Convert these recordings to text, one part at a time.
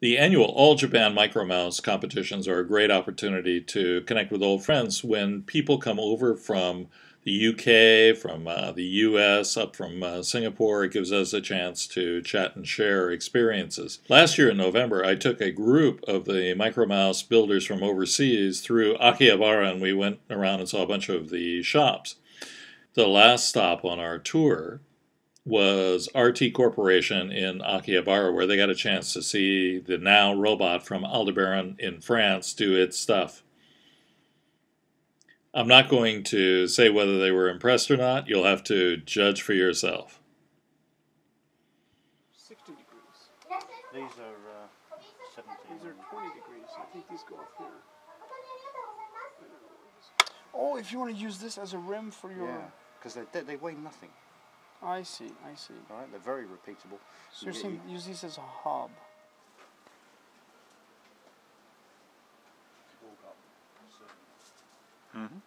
The annual All Japan Micromouse competitions are a great opportunity to connect with old friends when people come over from the UK, from uh, the US, up from uh, Singapore. It gives us a chance to chat and share experiences. Last year in November, I took a group of the Micromouse builders from overseas through Akihabara and we went around and saw a bunch of the shops. The last stop on our tour was RT Corporation in Akihabara, where they got a chance to see the NAO robot from Aldebaran in France do its stuff. I'm not going to say whether they were impressed or not. You'll have to judge for yourself. 60 degrees. These are uh, 17. These are 20 degrees. I think these go up here. Oh, if you want to use this as a rim for your... Yeah, because they, they, they weigh nothing. I see, I see. All right, they're very repeatable. So you're saying use these as a hub. Mm-hmm.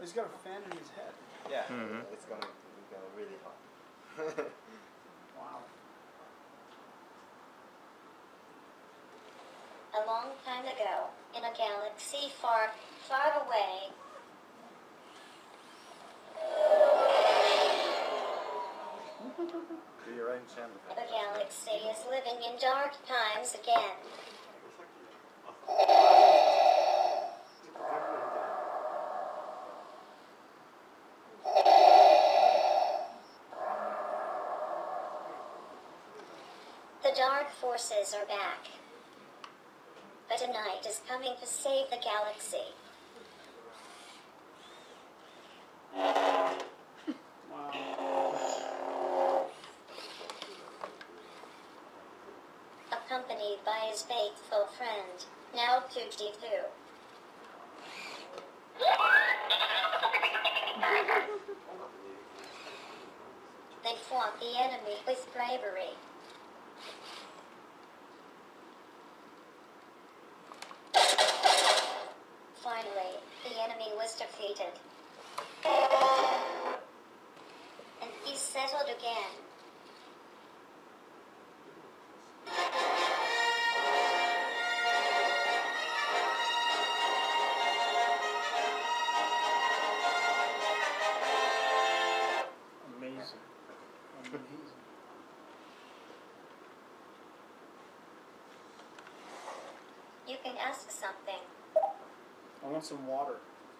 He's got a fan in his head. Yeah, Mhm. it's gonna go really hot. Wow. A long time ago, in a galaxy far, far away, your own sound the galaxy is living in dark times again. The dark forces are back. But a knight is coming to save the galaxy. Accompanied by his faithful friend, now 52. They fought the enemy with bravery. Finally, the enemy was defeated. And peace settled again. Amazing. Amazing. You can ask something. I want some water.